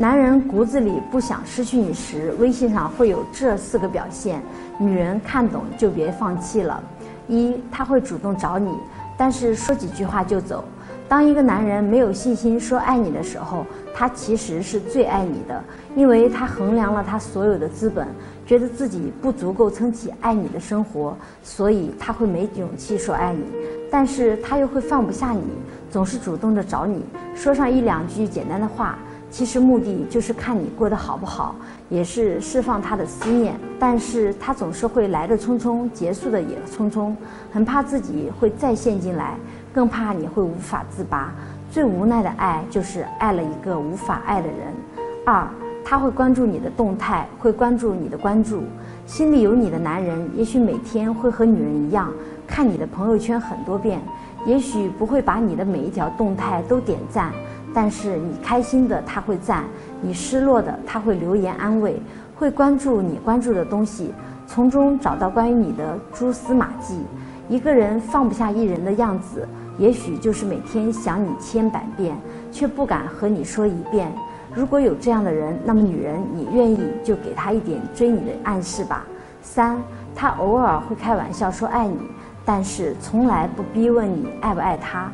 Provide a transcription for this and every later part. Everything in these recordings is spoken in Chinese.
男人骨子里不想失去你时，微信上会有这四个表现。女人看懂就别放弃了。一，他会主动找你，但是说几句话就走。当一个男人没有信心说爱你的时候，他其实是最爱你的，因为他衡量了他所有的资本，觉得自己不足够撑起爱你的生活，所以他会没勇气说爱你。但是他又会放不下你，总是主动的找你，说上一两句简单的话。其实目的就是看你过得好不好，也是释放他的思念。但是他总是会来的匆匆，结束的也匆匆，很怕自己会再陷进来，更怕你会无法自拔。最无奈的爱就是爱了一个无法爱的人。二，他会关注你的动态，会关注你的关注。心里有你的男人，也许每天会和女人一样看你的朋友圈很多遍，也许不会把你的每一条动态都点赞。但是你开心的他会赞，你失落的他会留言安慰，会关注你关注的东西，从中找到关于你的蛛丝马迹。一个人放不下一人的样子，也许就是每天想你千百遍，却不敢和你说一遍。如果有这样的人，那么女人，你愿意就给他一点追你的暗示吧。三，他偶尔会开玩笑说爱你，但是从来不逼问你爱不爱他。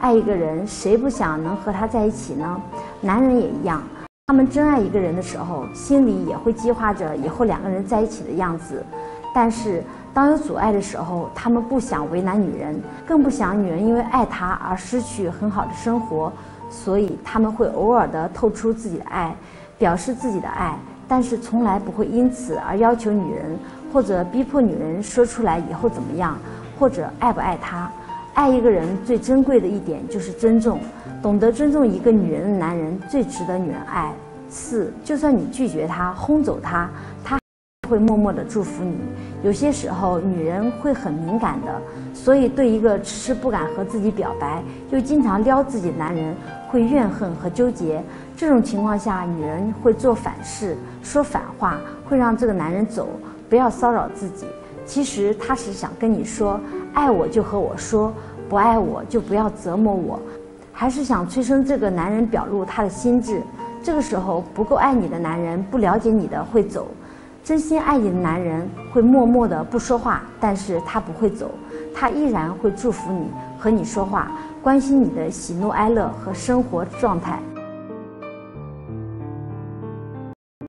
爱一个人，谁不想能和他在一起呢？男人也一样，他们真爱一个人的时候，心里也会计划着以后两个人在一起的样子。但是当有阻碍的时候，他们不想为难女人，更不想女人因为爱他而失去很好的生活，所以他们会偶尔的透出自己的爱，表示自己的爱，但是从来不会因此而要求女人，或者逼迫女人说出来以后怎么样，或者爱不爱他。爱一个人最珍贵的一点就是尊重，懂得尊重一个女人的男人最值得女人爱。四，就算你拒绝他、轰走他，他会默默的祝福你。有些时候，女人会很敏感的，所以对一个迟迟不敢和自己表白，又经常撩自己的男人，会怨恨和纠结。这种情况下，女人会做反事，说反话，会让这个男人走，不要骚扰自己。其实他是想跟你说，爱我就和我说，不爱我就不要折磨我，还是想催生这个男人表露他的心智。这个时候不够爱你的男人，不了解你的会走；真心爱你的男人会默默的不说话，但是他不会走，他依然会祝福你，和你说话，关心你的喜怒哀乐和生活状态。